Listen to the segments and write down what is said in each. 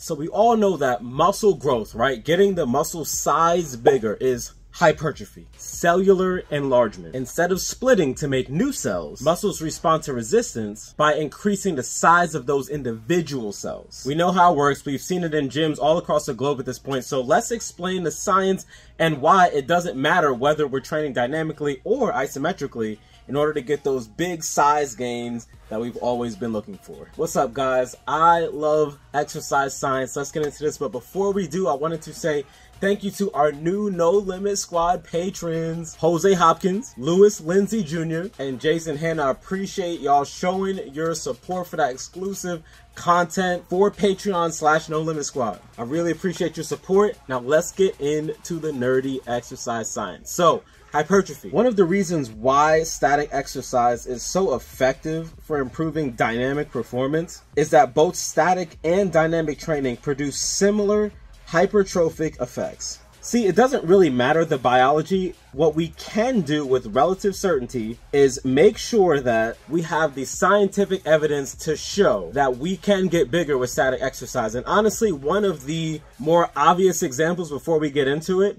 So we all know that muscle growth, right? Getting the muscle size bigger is hypertrophy, cellular enlargement. Instead of splitting to make new cells, muscles respond to resistance by increasing the size of those individual cells. We know how it works. We've seen it in gyms all across the globe at this point. So let's explain the science and why it doesn't matter whether we're training dynamically or isometrically in order to get those big size gains that we've always been looking for. What's up guys? I love exercise science. Let's get into this. But before we do, I wanted to say Thank you to our new No Limit Squad patrons, Jose Hopkins, Lewis Lindsay Jr., and Jason Hanna. I appreciate y'all showing your support for that exclusive content for Patreon slash No Limit Squad. I really appreciate your support. Now let's get into the nerdy exercise science. So, hypertrophy. One of the reasons why static exercise is so effective for improving dynamic performance is that both static and dynamic training produce similar hypertrophic effects. See, it doesn't really matter the biology. What we can do with relative certainty is make sure that we have the scientific evidence to show that we can get bigger with static exercise. And honestly, one of the more obvious examples before we get into it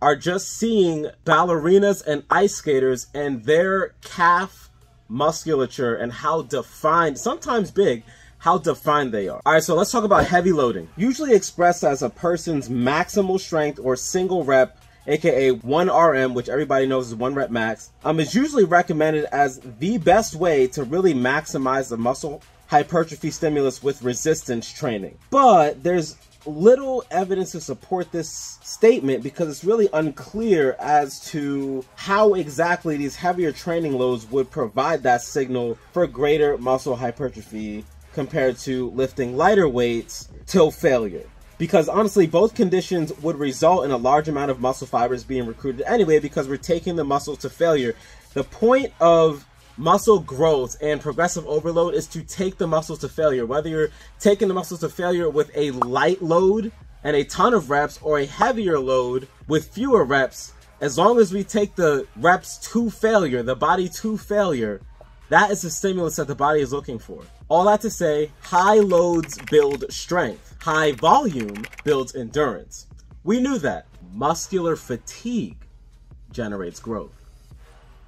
are just seeing ballerinas and ice skaters and their calf musculature and how defined, sometimes big, how defined they are. All right, so let's talk about heavy loading. Usually expressed as a person's maximal strength or single rep aka 1RM, which everybody knows is 1 rep max, um, is usually recommended as the best way to really maximize the muscle hypertrophy stimulus with resistance training. But there's little evidence to support this statement because it's really unclear as to how exactly these heavier training loads would provide that signal for greater muscle hypertrophy compared to lifting lighter weights till failure. Because honestly, both conditions would result in a large amount of muscle fibers being recruited anyway because we're taking the muscle to failure. The point of muscle growth and progressive overload is to take the muscles to failure. Whether you're taking the muscles to failure with a light load and a ton of reps or a heavier load with fewer reps, as long as we take the reps to failure, the body to failure, that is the stimulus that the body is looking for. All that to say, high loads build strength. High volume builds endurance. We knew that. Muscular fatigue generates growth.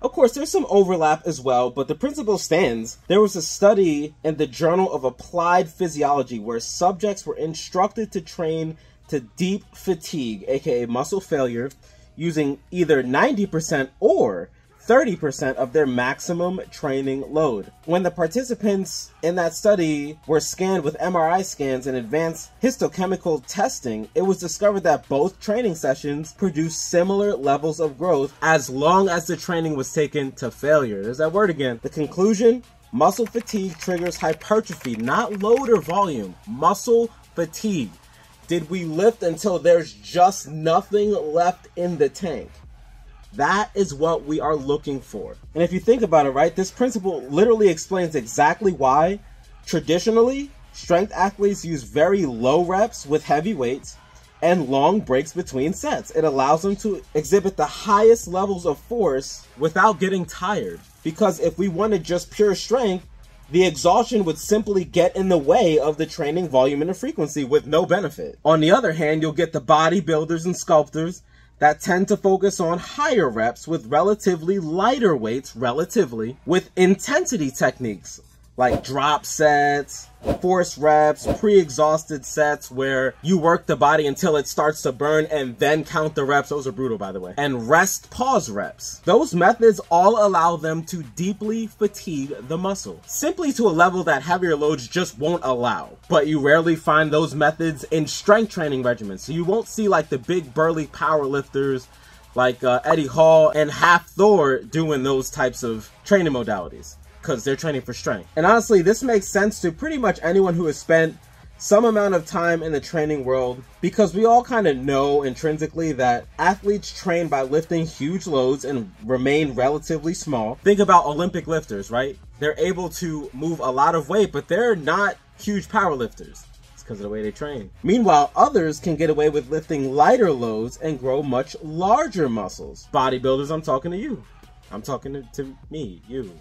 Of course, there's some overlap as well, but the principle stands. There was a study in the Journal of Applied Physiology where subjects were instructed to train to deep fatigue, aka muscle failure, using either 90% or 30% of their maximum training load. When the participants in that study were scanned with MRI scans and advanced histochemical testing, it was discovered that both training sessions produced similar levels of growth as long as the training was taken to failure. There's that word again. The conclusion muscle fatigue triggers hypertrophy, not load or volume. Muscle fatigue. Did we lift until there's just nothing left in the tank? That is what we are looking for. And if you think about it, right, this principle literally explains exactly why traditionally strength athletes use very low reps with heavy weights and long breaks between sets. It allows them to exhibit the highest levels of force without getting tired. Because if we wanted just pure strength, the exhaustion would simply get in the way of the training volume and the frequency with no benefit. On the other hand, you'll get the bodybuilders and sculptors that tend to focus on higher reps with relatively lighter weights, relatively, with intensity techniques like drop sets, force reps, pre-exhausted sets where you work the body until it starts to burn and then count the reps. Those are brutal, by the way. And rest pause reps. Those methods all allow them to deeply fatigue the muscle, simply to a level that heavier loads just won't allow. But you rarely find those methods in strength training regimens. So you won't see like the big burly power lifters like uh, Eddie Hall and Hafthor doing those types of training modalities because they're training for strength. And honestly, this makes sense to pretty much anyone who has spent some amount of time in the training world because we all kind of know intrinsically that athletes train by lifting huge loads and remain relatively small. Think about Olympic lifters, right? They're able to move a lot of weight, but they're not huge power lifters. It's because of the way they train. Meanwhile, others can get away with lifting lighter loads and grow much larger muscles. Bodybuilders, I'm talking to you. I'm talking to, to me, you.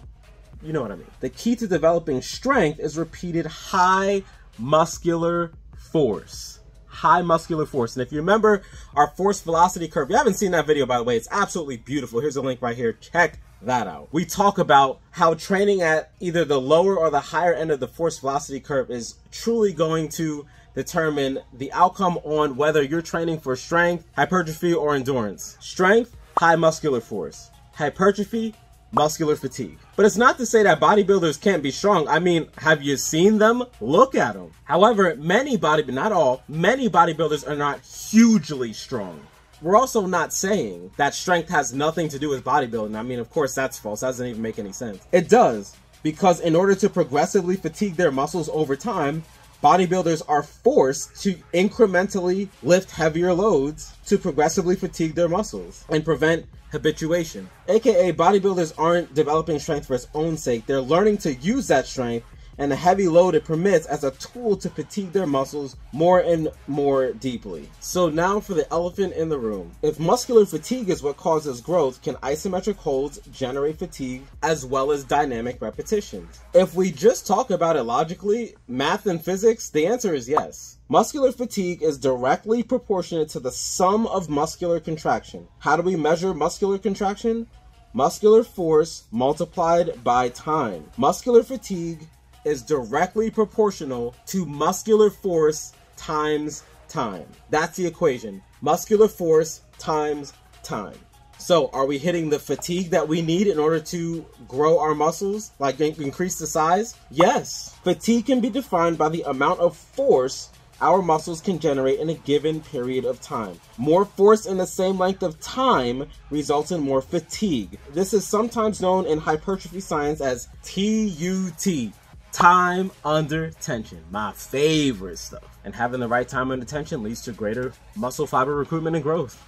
You know what I mean. The key to developing strength is repeated high muscular force. High muscular force. And if you remember our force velocity curve, you haven't seen that video, by the way, it's absolutely beautiful. Here's a link right here. Check that out. We talk about how training at either the lower or the higher end of the force velocity curve is truly going to determine the outcome on whether you're training for strength, hypertrophy, or endurance. Strength, high muscular force. Hypertrophy, muscular fatigue. But it's not to say that bodybuilders can't be strong. I mean, have you seen them? Look at them. However, many body, not all, many bodybuilders are not hugely strong. We're also not saying that strength has nothing to do with bodybuilding. I mean, of course, that's false. That doesn't even make any sense. It does, because in order to progressively fatigue their muscles over time, bodybuilders are forced to incrementally lift heavier loads to progressively fatigue their muscles and prevent habituation. AKA, bodybuilders aren't developing strength for its own sake, they're learning to use that strength and the heavy load it permits as a tool to fatigue their muscles more and more deeply. So now for the elephant in the room. If muscular fatigue is what causes growth, can isometric holds generate fatigue as well as dynamic repetitions? If we just talk about it logically, math and physics, the answer is yes. Muscular fatigue is directly proportionate to the sum of muscular contraction. How do we measure muscular contraction? Muscular force multiplied by time. Muscular fatigue is directly proportional to muscular force times time. That's the equation. Muscular force times time. So, are we hitting the fatigue that we need in order to grow our muscles, like increase the size? Yes. Fatigue can be defined by the amount of force our muscles can generate in a given period of time. More force in the same length of time results in more fatigue. This is sometimes known in hypertrophy science as TUT, Time under tension, my favorite stuff. And having the right time under tension leads to greater muscle fiber recruitment and growth.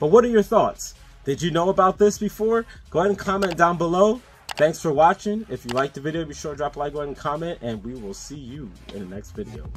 But what are your thoughts? Did you know about this before? Go ahead and comment down below. Thanks for watching. If you liked the video, be sure to drop a like, go ahead and comment, and we will see you in the next video.